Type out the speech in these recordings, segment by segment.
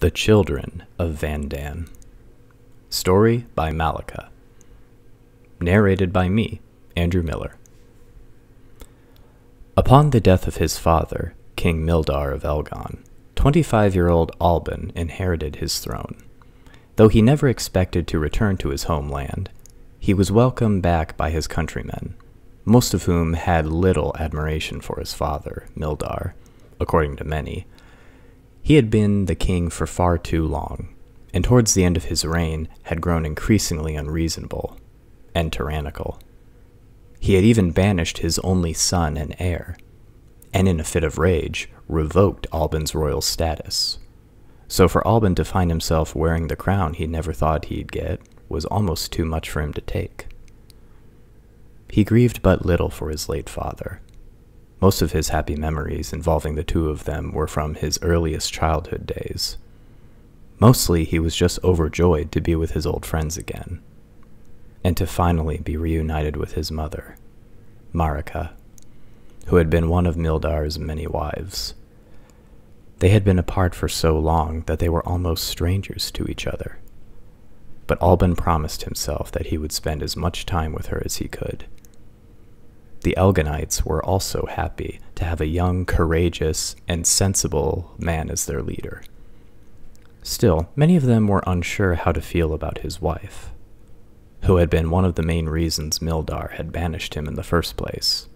The Children of Vandan. Story by Malaka. Narrated by me, Andrew Miller. Upon the death of his father, King Mildar of Elgon, 25 year old Alban inherited his throne. Though he never expected to return to his homeland, he was welcomed back by his countrymen, most of whom had little admiration for his father, Mildar, according to many. He had been the king for far too long, and towards the end of his reign had grown increasingly unreasonable and tyrannical. He had even banished his only son and heir, and in a fit of rage revoked Alban's royal status. So for Alban to find himself wearing the crown he never thought he'd get was almost too much for him to take. He grieved but little for his late father. Most of his happy memories involving the two of them were from his earliest childhood days. Mostly, he was just overjoyed to be with his old friends again, and to finally be reunited with his mother, Marika, who had been one of Mildar's many wives. They had been apart for so long that they were almost strangers to each other. But Alban promised himself that he would spend as much time with her as he could. The Elgonites were also happy to have a young, courageous, and sensible man as their leader. Still, many of them were unsure how to feel about his wife, who had been one of the main reasons Mildar had banished him in the first place.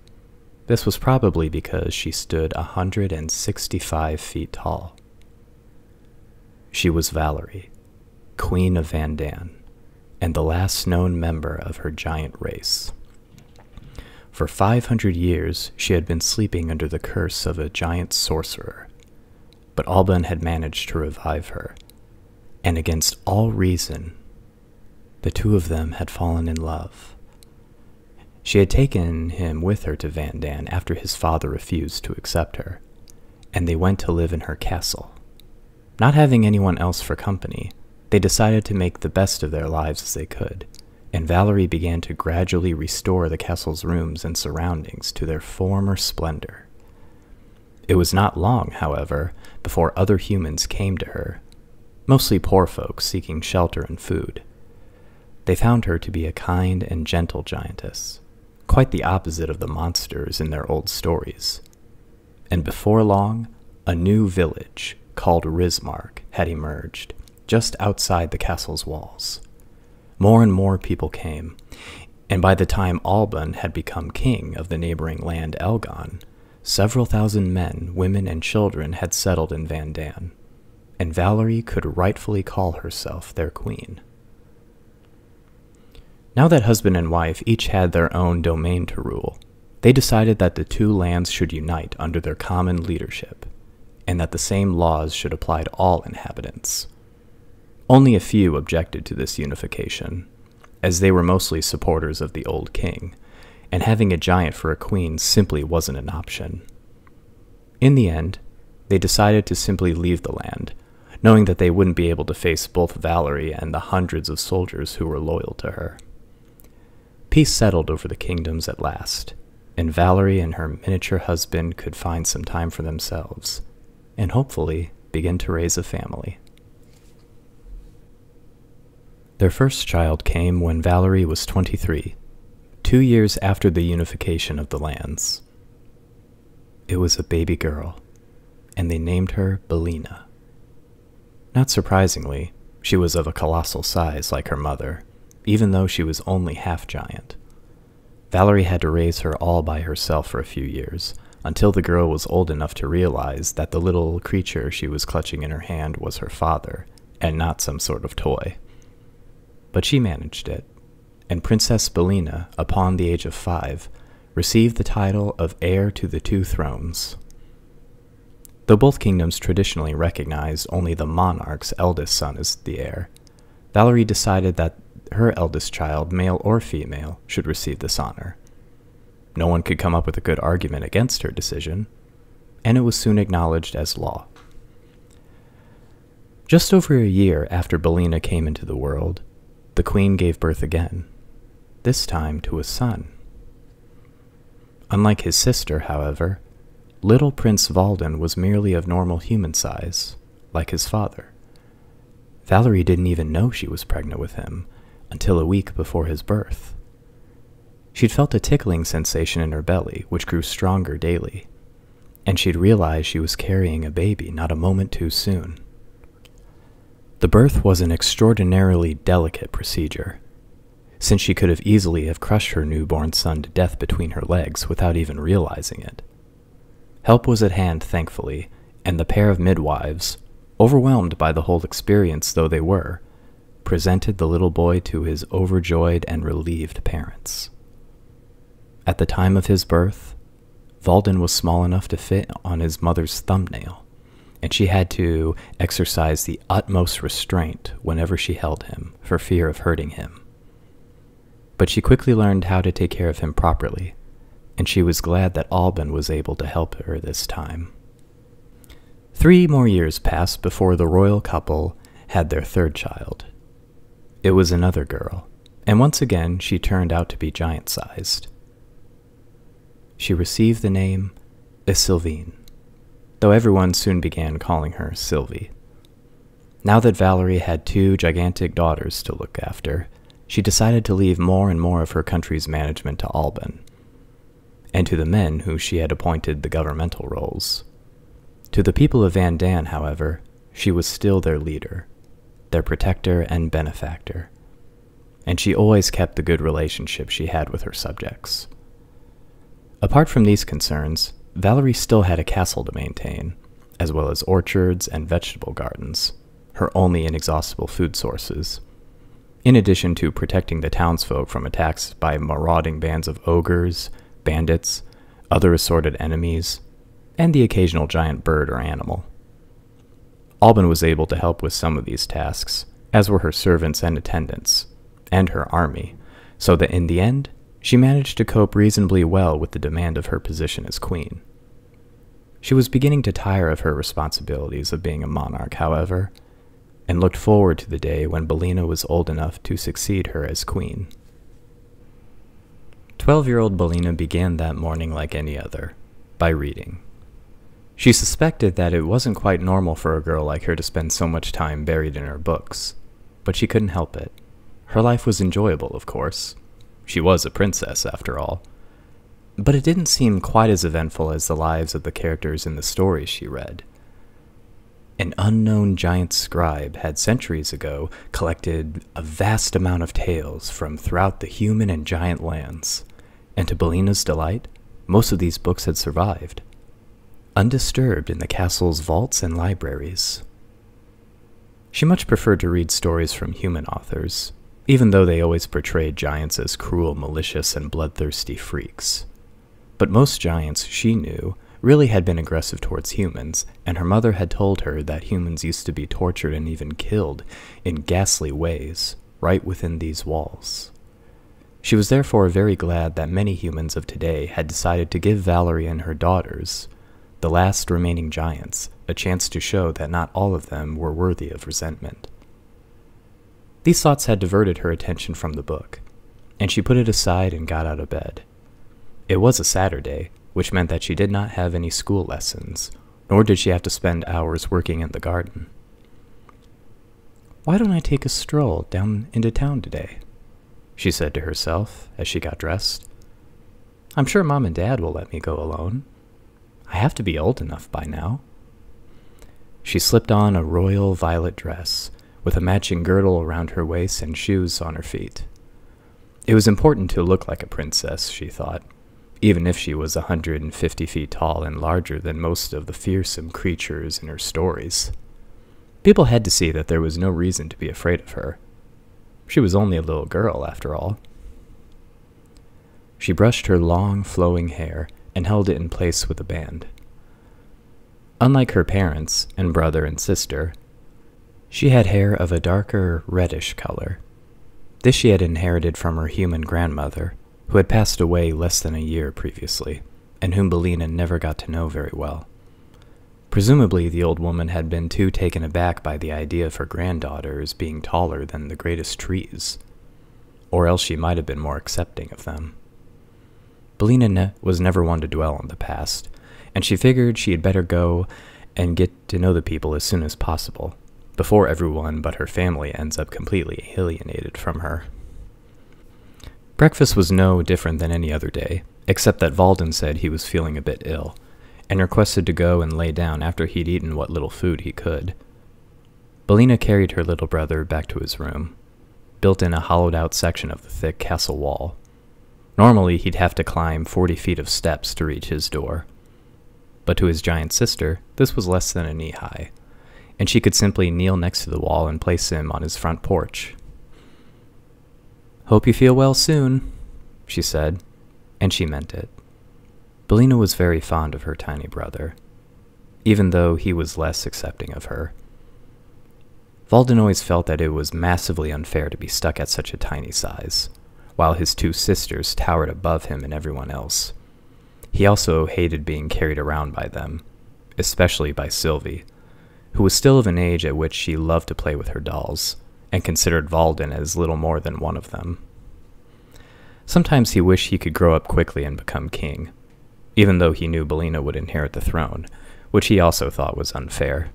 This was probably because she stood a 165 feet tall. She was Valerie, Queen of Vandan, and the last known member of her giant race. For 500 years, she had been sleeping under the curse of a giant sorcerer, but Alban had managed to revive her, and against all reason, the two of them had fallen in love. She had taken him with her to Vandan after his father refused to accept her, and they went to live in her castle. Not having anyone else for company, they decided to make the best of their lives as they could and Valerie began to gradually restore the castle's rooms and surroundings to their former splendor. It was not long, however, before other humans came to her, mostly poor folks seeking shelter and food. They found her to be a kind and gentle giantess, quite the opposite of the monsters in their old stories. And before long, a new village called Rismark had emerged just outside the castle's walls. More and more people came, and by the time Alban had become king of the neighboring land Elgon, several thousand men, women, and children had settled in Vandan, and Valerie could rightfully call herself their queen. Now that husband and wife each had their own domain to rule, they decided that the two lands should unite under their common leadership, and that the same laws should apply to all inhabitants. Only a few objected to this unification, as they were mostly supporters of the old king, and having a giant for a queen simply wasn't an option. In the end, they decided to simply leave the land, knowing that they wouldn't be able to face both Valerie and the hundreds of soldiers who were loyal to her. Peace settled over the kingdoms at last, and Valerie and her miniature husband could find some time for themselves, and hopefully begin to raise a family. Their first child came when Valerie was 23, two years after the unification of the lands. It was a baby girl, and they named her Belena. Not surprisingly, she was of a colossal size like her mother, even though she was only half giant. Valerie had to raise her all by herself for a few years, until the girl was old enough to realize that the little creature she was clutching in her hand was her father, and not some sort of toy but she managed it, and Princess Belena, upon the age of five, received the title of heir to the two thrones. Though both kingdoms traditionally recognized only the monarch's eldest son as the heir, Valerie decided that her eldest child, male or female, should receive this honor. No one could come up with a good argument against her decision, and it was soon acknowledged as law. Just over a year after Belena came into the world, the queen gave birth again, this time to a son. Unlike his sister, however, little Prince Valden was merely of normal human size, like his father, Valerie didn't even know she was pregnant with him until a week before his birth. She'd felt a tickling sensation in her belly, which grew stronger daily, and she'd realized she was carrying a baby not a moment too soon. The birth was an extraordinarily delicate procedure, since she could have easily have crushed her newborn son to death between her legs without even realizing it. Help was at hand, thankfully, and the pair of midwives, overwhelmed by the whole experience though they were, presented the little boy to his overjoyed and relieved parents. At the time of his birth, Valden was small enough to fit on his mother's thumbnail, and she had to exercise the utmost restraint whenever she held him for fear of hurting him. But she quickly learned how to take care of him properly, and she was glad that Alban was able to help her this time. Three more years passed before the royal couple had their third child. It was another girl, and once again she turned out to be giant sized. She received the name Isilvine, though everyone soon began calling her Sylvie. Now that Valerie had two gigantic daughters to look after, she decided to leave more and more of her country's management to Alban, and to the men who she had appointed the governmental roles. To the people of Vandan, however, she was still their leader, their protector and benefactor, and she always kept the good relationship she had with her subjects. Apart from these concerns, Valerie still had a castle to maintain, as well as orchards and vegetable gardens, her only inexhaustible food sources. In addition to protecting the townsfolk from attacks by marauding bands of ogres, bandits, other assorted enemies, and the occasional giant bird or animal. Alban was able to help with some of these tasks, as were her servants and attendants, and her army, so that in the end, she managed to cope reasonably well with the demand of her position as queen. She was beginning to tire of her responsibilities of being a monarch, however, and looked forward to the day when Belena was old enough to succeed her as queen. Twelve year old Belena began that morning like any other, by reading. She suspected that it wasn't quite normal for a girl like her to spend so much time buried in her books, but she couldn't help it. Her life was enjoyable, of course. She was a princess, after all. But it didn't seem quite as eventful as the lives of the characters in the stories she read. An unknown giant scribe had centuries ago collected a vast amount of tales from throughout the human and giant lands, and to Belena's delight, most of these books had survived undisturbed in the castle's vaults and libraries. She much preferred to read stories from human authors, even though they always portrayed giants as cruel, malicious, and bloodthirsty freaks. But most giants she knew really had been aggressive towards humans, and her mother had told her that humans used to be tortured and even killed in ghastly ways right within these walls. She was therefore very glad that many humans of today had decided to give Valerie and her daughters the last remaining giants, a chance to show that not all of them were worthy of resentment. These thoughts had diverted her attention from the book, and she put it aside and got out of bed. It was a Saturday, which meant that she did not have any school lessons, nor did she have to spend hours working in the garden. Why don't I take a stroll down into town today? She said to herself as she got dressed. I'm sure Mom and Dad will let me go alone. I have to be old enough by now. She slipped on a royal violet dress, with a matching girdle around her waist and shoes on her feet. It was important to look like a princess, she thought, even if she was a 150 feet tall and larger than most of the fearsome creatures in her stories. People had to see that there was no reason to be afraid of her. She was only a little girl, after all. She brushed her long, flowing hair and held it in place with a band. Unlike her parents and brother and sister, she had hair of a darker reddish color. This she had inherited from her human grandmother, who had passed away less than a year previously, and whom Belena never got to know very well. Presumably, the old woman had been too taken aback by the idea of her granddaughters being taller than the greatest trees, or else she might have been more accepting of them. Belena ne- was never one to dwell on the past, and she figured she had better go and get to know the people as soon as possible. Before everyone but her family ends up completely alienated from her. Breakfast was no different than any other day, except that Valden said he was feeling a bit ill, and requested to go and lay down after he'd eaten what little food he could. Belena carried her little brother back to his room, built in a hollowed out section of the thick castle wall. Normally, he'd have to climb 40 feet of steps to reach his door. But to his giant sister, this was less than a knee high, and she could simply kneel next to the wall and place him on his front porch. Hope you feel well soon, she said, and she meant it. Belena was very fond of her tiny brother, even though he was less accepting of her. Valden always felt that it was massively unfair to be stuck at such a tiny size, while his two sisters towered above him and everyone else. He also hated being carried around by them, especially by Sylvie, who was still of an age at which she loved to play with her dolls, and considered Valden as little more than one of them. Sometimes he wished he could grow up quickly and become king, even though he knew Belena would inherit the throne, which he also thought was unfair.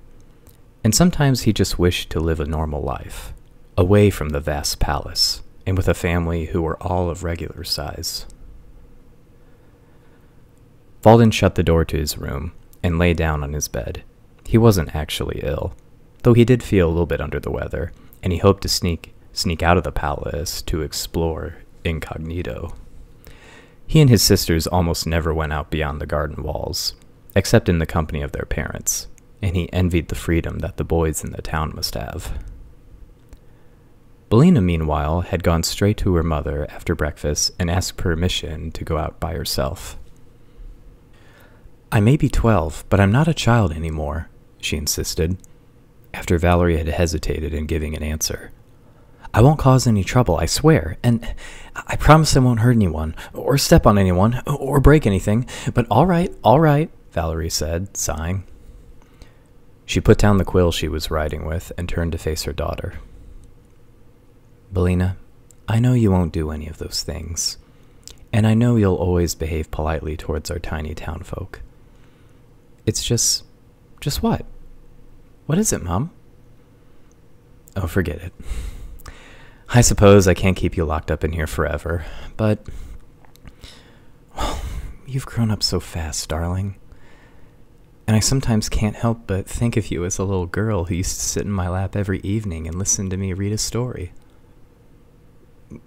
And sometimes he just wished to live a normal life, away from the vast palace, and with a family who were all of regular size. Valden shut the door to his room and lay down on his bed. He wasn't actually ill, though he did feel a little bit under the weather, and he hoped to sneak sneak out of the palace to explore incognito. He and his sisters almost never went out beyond the garden walls, except in the company of their parents, and he envied the freedom that the boys in the town must have. Belena, meanwhile, had gone straight to her mother after breakfast and asked permission to go out by herself. I may be twelve, but I'm not a child any more, she insisted, after Valerie had hesitated in giving an answer. I won't cause any trouble, I swear, and I promise I won't hurt anyone, or step on anyone, or break anything, but all right, all right, Valerie said, sighing. She put down the quill she was writing with and turned to face her daughter. Belena, I know you won't do any of those things, and I know you'll always behave politely towards our tiny townfolk. It's just. Just what? What is it, Mom? Oh, forget it. I suppose I can't keep you locked up in here forever, but. Well, you've grown up so fast, darling. And I sometimes can't help but think of you as a little girl who used to sit in my lap every evening and listen to me read a story.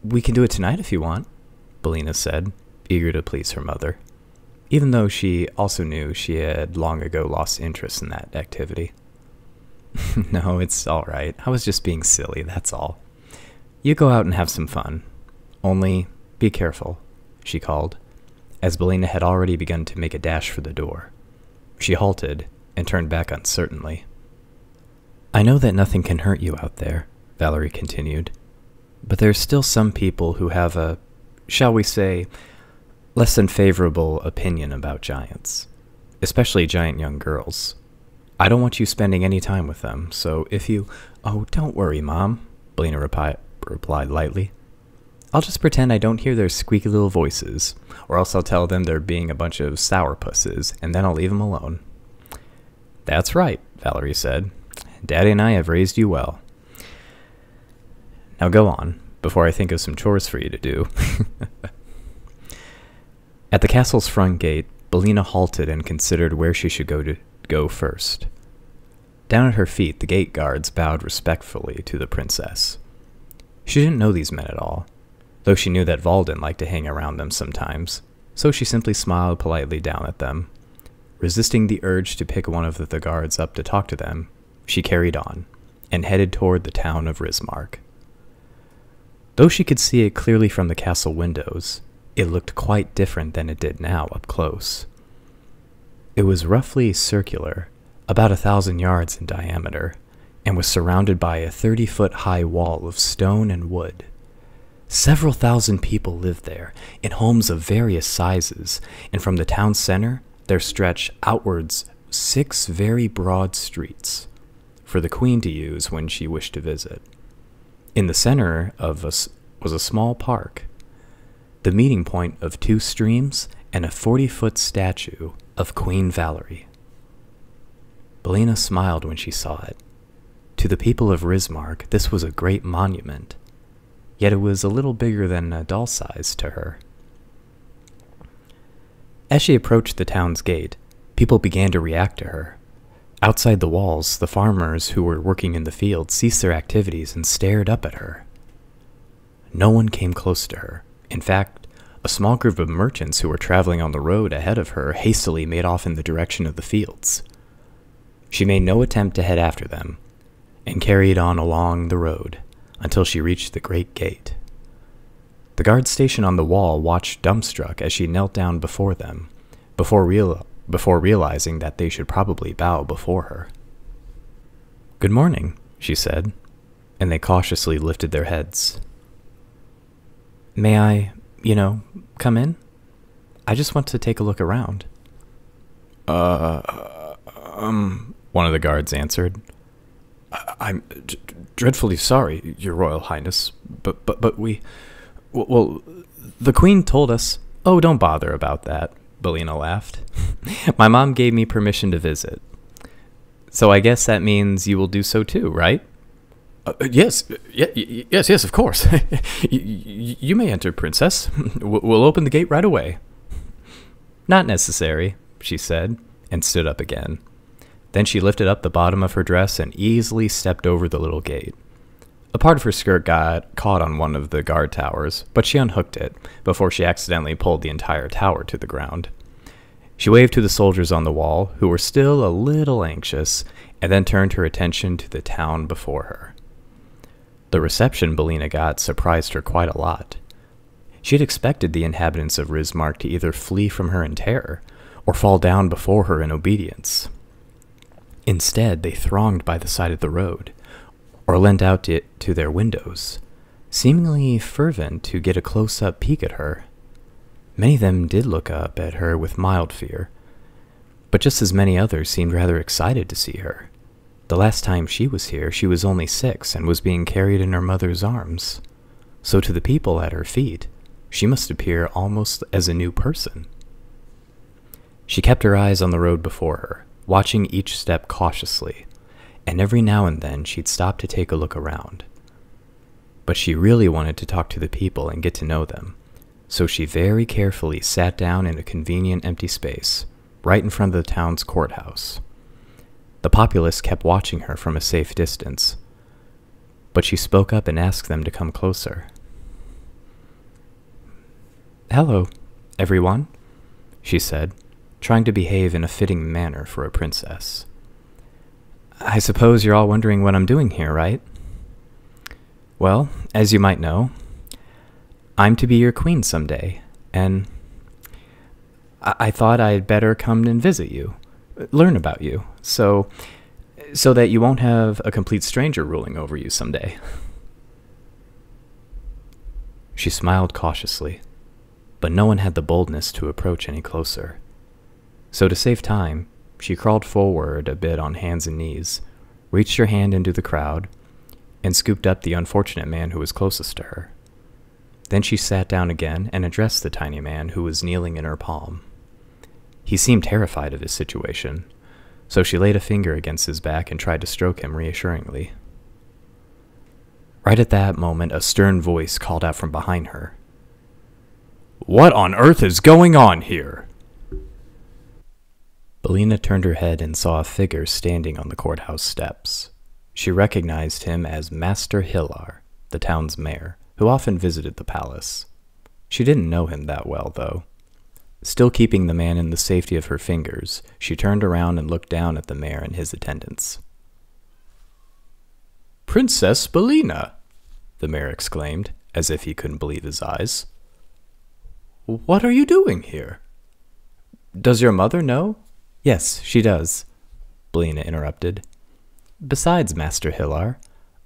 We can do it tonight if you want, Belena said, eager to please her mother, even though she also knew she had long ago lost interest in that activity. no, it's all right. I was just being silly, that's all. You go out and have some fun. Only be careful, she called, as Belena had already begun to make a dash for the door. She halted and turned back uncertainly. I know that nothing can hurt you out there, Valerie continued, but there's still some people who have a, shall we say, less than favorable opinion about giants, especially giant young girls. I don't want you spending any time with them, so if you. Oh, don't worry, Mom, Belena repi- replied lightly. I'll just pretend I don't hear their squeaky little voices, or else I'll tell them they're being a bunch of sourpusses, and then I'll leave them alone. That's right, Valerie said. Daddy and I have raised you well. Now go on, before I think of some chores for you to do. At the castle's front gate, Belena halted and considered where she should go to go first. Down at her feet, the gate guards bowed respectfully to the princess. She didn't know these men at all, though she knew that Valden liked to hang around them sometimes, so she simply smiled politely down at them. Resisting the urge to pick one of the guards up to talk to them, she carried on, and headed toward the town of Rismark. Though she could see it clearly from the castle windows, it looked quite different than it did now up close. It was roughly circular, about a thousand yards in diameter, and was surrounded by a 30 foot high wall of stone and wood. Several thousand people lived there, in homes of various sizes, and from the town center there stretched outwards six very broad streets for the queen to use when she wished to visit. In the center of us was a small park, the meeting point of two streams and a 40 foot statue of Queen Valerie. Belena smiled when she saw it To the people of Rismark, this was a great monument, yet it was a little bigger than a doll size to her. As she approached the town's gate, people began to react to her. Outside the walls, the farmers who were working in the fields ceased their activities and stared up at her. No one came close to her. In fact, a small group of merchants who were traveling on the road ahead of her hastily made off in the direction of the fields. She made no attempt to head after them, and carried on along the road until she reached the great gate. The guard stationed on the wall watched dumbstruck as she knelt down before them, before, real- before realizing that they should probably bow before her. Good morning, she said, and they cautiously lifted their heads. May I, you know, come in? I just want to take a look around. Uh, um, one of the guards answered. I- am dreadfully sorry, Your Royal Highness, but but but we, well, the Queen told us. Oh, don't bother about that. Billina laughed. My mom gave me permission to visit. So I guess that means you will do so too, right? Uh, yes, yes, yes, of course. you may enter, Princess. We'll open the gate right away. Not necessary, she said, and stood up again. Then she lifted up the bottom of her dress and easily stepped over the little gate. A part of her skirt got caught on one of the guard towers, but she unhooked it before she accidentally pulled the entire tower to the ground. She waved to the soldiers on the wall, who were still a little anxious, and then turned her attention to the town before her. The reception Billina got surprised her quite a lot. She had expected the inhabitants of Rismark to either flee from her in terror or fall down before her in obedience. Instead, they thronged by the side of the road, or leant out to, to their windows, seemingly fervent to get a close up peek at her. Many of them did look up at her with mild fear, but just as many others seemed rather excited to see her. The last time she was here, she was only six and was being carried in her mother's arms. So to the people at her feet, she must appear almost as a new person. She kept her eyes on the road before her, watching each step cautiously, and every now and then she'd stop to take a look around. But she really wanted to talk to the people and get to know them, so she very carefully sat down in a convenient empty space, right in front of the town's courthouse. The populace kept watching her from a safe distance, but she spoke up and asked them to come closer. Hello, everyone, she said, trying to behave in a fitting manner for a princess. I suppose you're all wondering what I'm doing here, right? Well, as you might know, I'm to be your queen someday, and I, I thought I'd better come and visit you learn about you so so that you won't have a complete stranger ruling over you someday. She smiled cautiously, but no one had the boldness to approach any closer. So to save time, she crawled forward a bit on hands and knees, reached her hand into the crowd, and scooped up the unfortunate man who was closest to her. Then she sat down again and addressed the tiny man who was kneeling in her palm. He seemed terrified of his situation, so she laid a finger against his back and tried to stroke him reassuringly. Right at that moment, a stern voice called out from behind her. What on earth is going on here? Billina turned her head and saw a figure standing on the courthouse steps. She recognized him as Master Hillar, the town's mayor, who often visited the palace. She didn't know him that well, though. Still keeping the man in the safety of her fingers, she turned around and looked down at the mayor and his attendants. Princess Billina! the mayor exclaimed, as if he couldn't believe his eyes. What are you doing here? Does your mother know? Yes, she does, Billina interrupted. Besides, Master Hillar,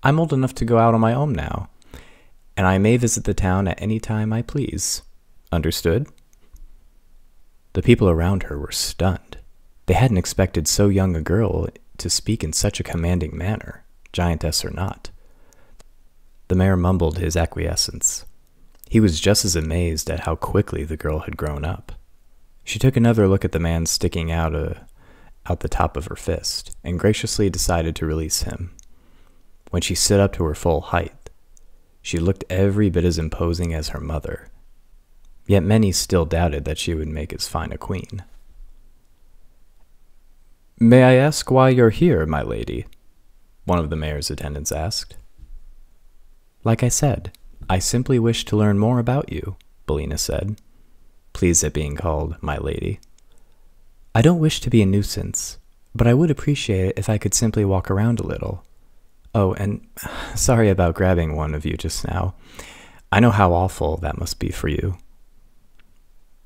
I'm old enough to go out on my own now, and I may visit the town at any time I please. Understood? The people around her were stunned. They hadn't expected so young a girl to speak in such a commanding manner, giantess or not. The mayor mumbled his acquiescence. He was just as amazed at how quickly the girl had grown up. She took another look at the man sticking out, a, out the top of her fist and graciously decided to release him. When she stood up to her full height, she looked every bit as imposing as her mother, yet many still doubted that she would make as fine a queen. May I ask why you're here, my lady? One of the mayor's attendants asked. Like I said, I simply wish to learn more about you, Belena said, pleased at being called my lady. I don't wish to be a nuisance, but I would appreciate it if I could simply walk around a little. Oh, and sorry about grabbing one of you just now. I know how awful that must be for you.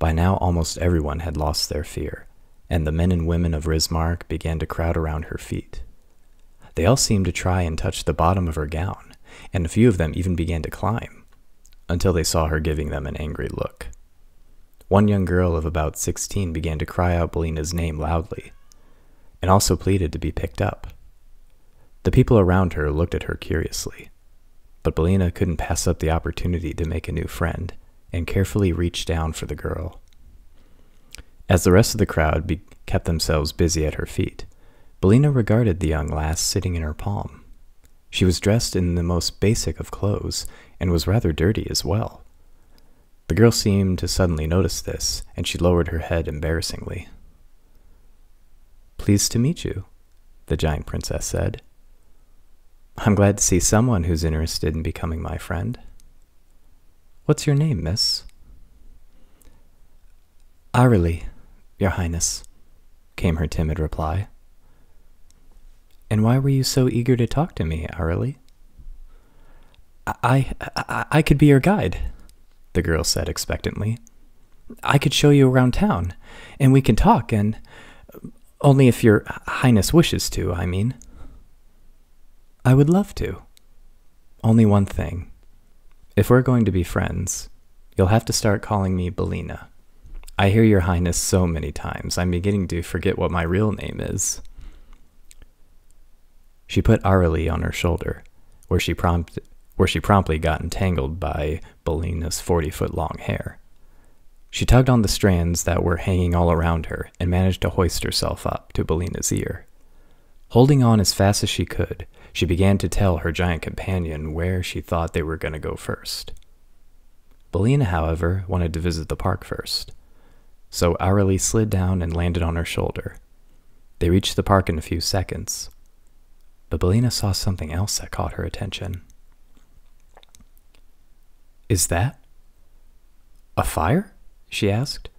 By now, almost everyone had lost their fear, and the men and women of Rismark began to crowd around her feet. They all seemed to try and touch the bottom of her gown, and a few of them even began to climb, until they saw her giving them an angry look. One young girl of about sixteen began to cry out Belena's name loudly, and also pleaded to be picked up. The people around her looked at her curiously, but Belena couldn't pass up the opportunity to make a new friend and carefully reached down for the girl. As the rest of the crowd kept themselves busy at her feet, Belena regarded the young lass sitting in her palm. She was dressed in the most basic of clothes and was rather dirty as well. The girl seemed to suddenly notice this, and she lowered her head embarrassingly. Pleased to meet you, the giant princess said. I'm glad to see someone who's interested in becoming my friend. What's your name, miss? Arily, your highness, came her timid reply. And why were you so eager to talk to me, Arily? I, I, I could be your guide, the girl said expectantly. I could show you around town, and we can talk, and only if your highness wishes to, I mean. I would love to. Only one thing. If we're going to be friends, you'll have to start calling me Belena. I hear your highness so many times, I'm beginning to forget what my real name is. She put Arily on her shoulder, where she, prompt, where she promptly got entangled by Belena's 40 foot long hair. She tugged on the strands that were hanging all around her and managed to hoist herself up to Belena's ear. Holding on as fast as she could, she began to tell her giant companion where she thought they were going to go first. Belena, however, wanted to visit the park first, so Arily slid down and landed on her shoulder. They reached the park in a few seconds, but Belina saw something else that caught her attention. Is that a fire? she asked,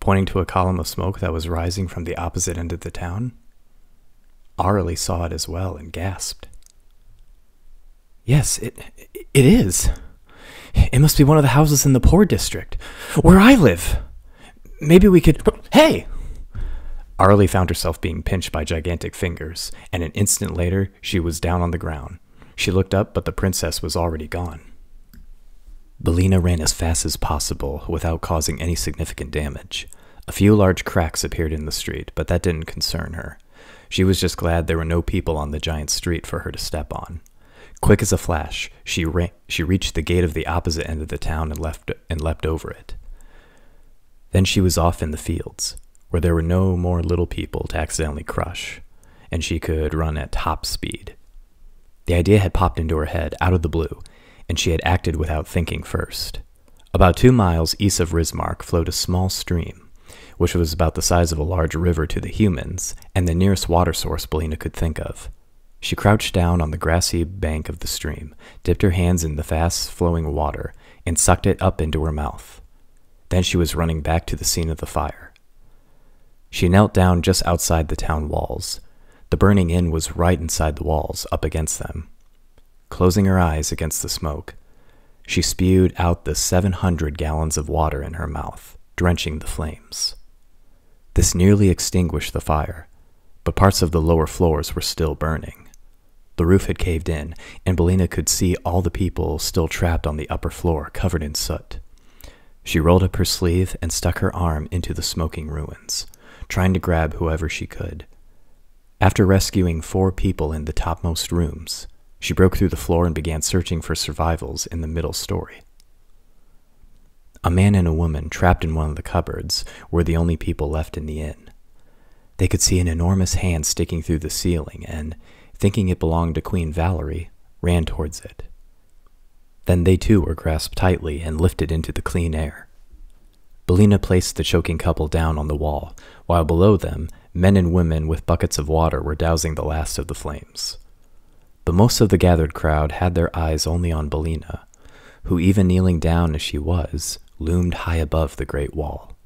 pointing to a column of smoke that was rising from the opposite end of the town. Arily saw it as well and gasped. Yes, it it is. It must be one of the houses in the poor district, where I live. Maybe we could. Hey! Arily found herself being pinched by gigantic fingers, and an instant later she was down on the ground. She looked up, but the princess was already gone. Belena ran as fast as possible without causing any significant damage. A few large cracks appeared in the street, but that didn't concern her. She was just glad there were no people on the giant street for her to step on. Quick as a flash, she, she reached the gate of the opposite end of the town and, left- and leapt over it. Then she was off in the fields, where there were no more little people to accidentally crush, and she could run at top speed. The idea had popped into her head out of the blue, and she had acted without thinking first. About two miles east of Rismark flowed a small stream, which was about the size of a large river to the humans, and the nearest water source Belena could think of. She crouched down on the grassy bank of the stream, dipped her hands in the fast flowing water, and sucked it up into her mouth. Then she was running back to the scene of the fire. She knelt down just outside the town walls. The burning inn was right inside the walls, up against them. Closing her eyes against the smoke, she spewed out the 700 gallons of water in her mouth, drenching the flames. This nearly extinguished the fire, but parts of the lower floors were still burning. The roof had caved in, and Belena could see all the people still trapped on the upper floor, covered in soot. She rolled up her sleeve and stuck her arm into the smoking ruins, trying to grab whoever she could. After rescuing four people in the topmost rooms, she broke through the floor and began searching for survivals in the middle story. A man and a woman trapped in one of the cupboards were the only people left in the inn. They could see an enormous hand sticking through the ceiling, and thinking it belonged to Queen Valerie, ran towards it. Then they too were grasped tightly and lifted into the clean air. Belena placed the choking couple down on the wall, while below them, men and women with buckets of water were dousing the last of the flames. But most of the gathered crowd had their eyes only on Belena, who, even kneeling down as she was, loomed high above the great wall.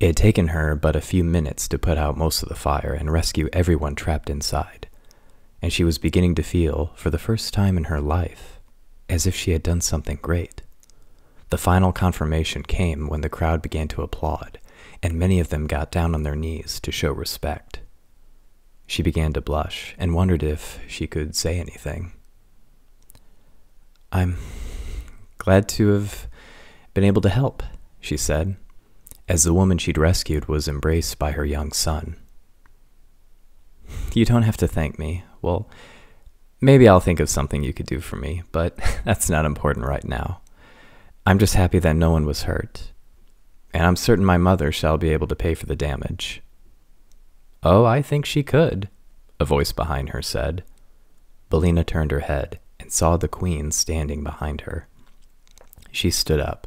It had taken her but a few minutes to put out most of the fire and rescue everyone trapped inside, and she was beginning to feel, for the first time in her life, as if she had done something great. The final confirmation came when the crowd began to applaud, and many of them got down on their knees to show respect. She began to blush and wondered if she could say anything. I'm glad to have been able to help, she said, as the woman she'd rescued was embraced by her young son. You don't have to thank me. Well, maybe I'll think of something you could do for me, but that's not important right now. I'm just happy that no one was hurt, and I'm certain my mother shall be able to pay for the damage. Oh, I think she could, a voice behind her said. Belena turned her head and saw the queen standing behind her. She stood up,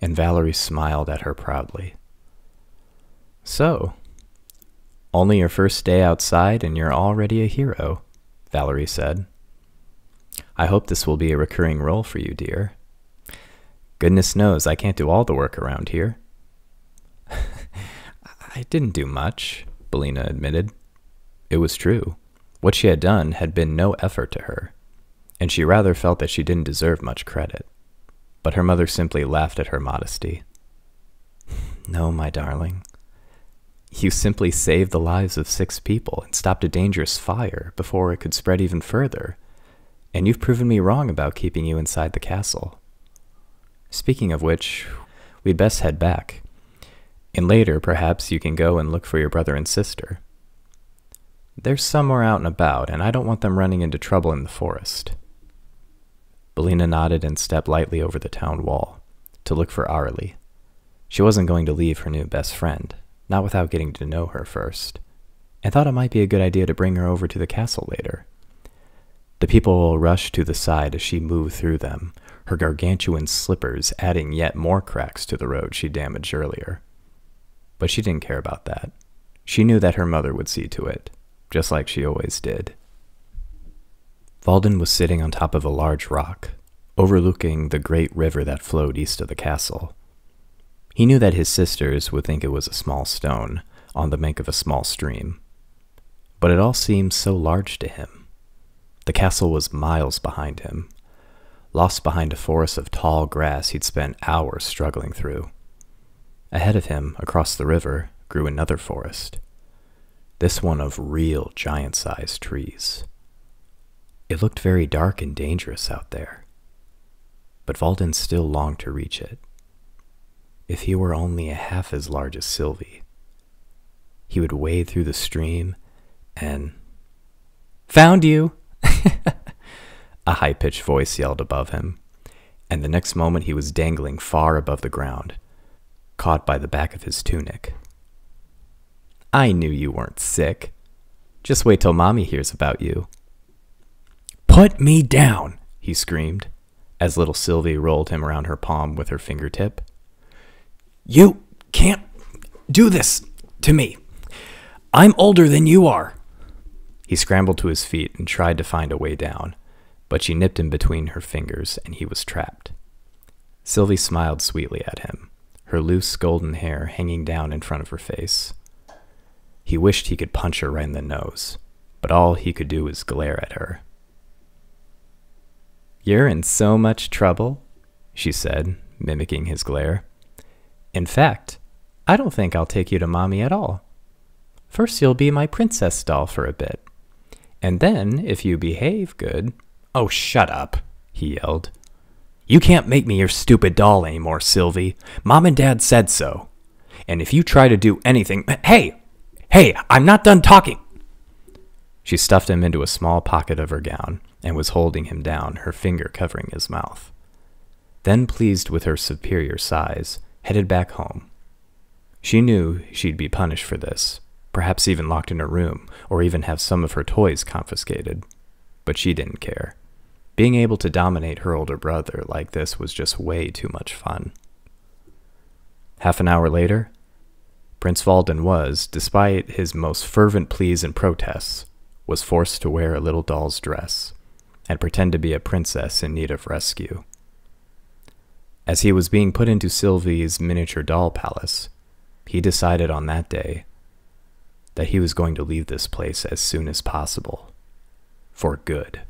and Valerie smiled at her proudly. So, only your first day outside and you're already a hero, Valerie said. I hope this will be a recurring role for you, dear. Goodness knows I can't do all the work around here. I didn't do much, Belena admitted. It was true. What she had done had been no effort to her, and she rather felt that she didn't deserve much credit. But her mother simply laughed at her modesty. No, my darling. You simply saved the lives of six people and stopped a dangerous fire before it could spread even further, and you've proven me wrong about keeping you inside the castle. Speaking of which, we'd best head back. And later, perhaps you can go and look for your brother and sister. They're somewhere out and about, and I don't want them running into trouble in the forest. Belena nodded and stepped lightly over the town wall to look for Arily. She wasn't going to leave her new best friend, not without getting to know her first, and thought it might be a good idea to bring her over to the castle later. The people rushed to the side as she moved through them, her gargantuan slippers adding yet more cracks to the road she damaged earlier. But she didn't care about that. She knew that her mother would see to it, just like she always did. Valden was sitting on top of a large rock, overlooking the great river that flowed east of the castle. He knew that his sisters would think it was a small stone on the bank of a small stream, but it all seemed so large to him. The castle was miles behind him, lost behind a forest of tall grass he'd spent hours struggling through. Ahead of him, across the river, grew another forest, this one of real giant sized trees. It looked very dark and dangerous out there, but Valden still longed to reach it. If he were only a half as large as Sylvie, he would wade through the stream and. Found you! A high pitched voice yelled above him, and the next moment he was dangling far above the ground, caught by the back of his tunic. I knew you weren't sick. Just wait till Mommy hears about you. Put me down, he screamed, as little Sylvie rolled him around her palm with her fingertip. You can't do this to me. I'm older than you are. He scrambled to his feet and tried to find a way down, but she nipped him between her fingers and he was trapped. Sylvie smiled sweetly at him, her loose golden hair hanging down in front of her face. He wished he could punch her right in the nose, but all he could do was glare at her. You're in so much trouble, she said, mimicking his glare. In fact, I don't think I'll take you to Mommy at all. First, you'll be my princess doll for a bit. And then, if you behave good, Oh, shut up, he yelled. You can't make me your stupid doll anymore, Sylvie. Mom and Dad said so. And if you try to do anything. Hey! Hey, I'm not done talking! She stuffed him into a small pocket of her gown and was holding him down, her finger covering his mouth. Then, pleased with her superior size, headed back home. She knew she'd be punished for this, perhaps even locked in her room, or even have some of her toys confiscated. But she didn't care. Being able to dominate her older brother like this was just way too much fun. Half an hour later, Prince Valden was, despite his most fervent pleas and protests, was forced to wear a little doll's dress and pretend to be a princess in need of rescue. As he was being put into Sylvie's miniature doll palace, he decided on that day that he was going to leave this place as soon as possible. For good.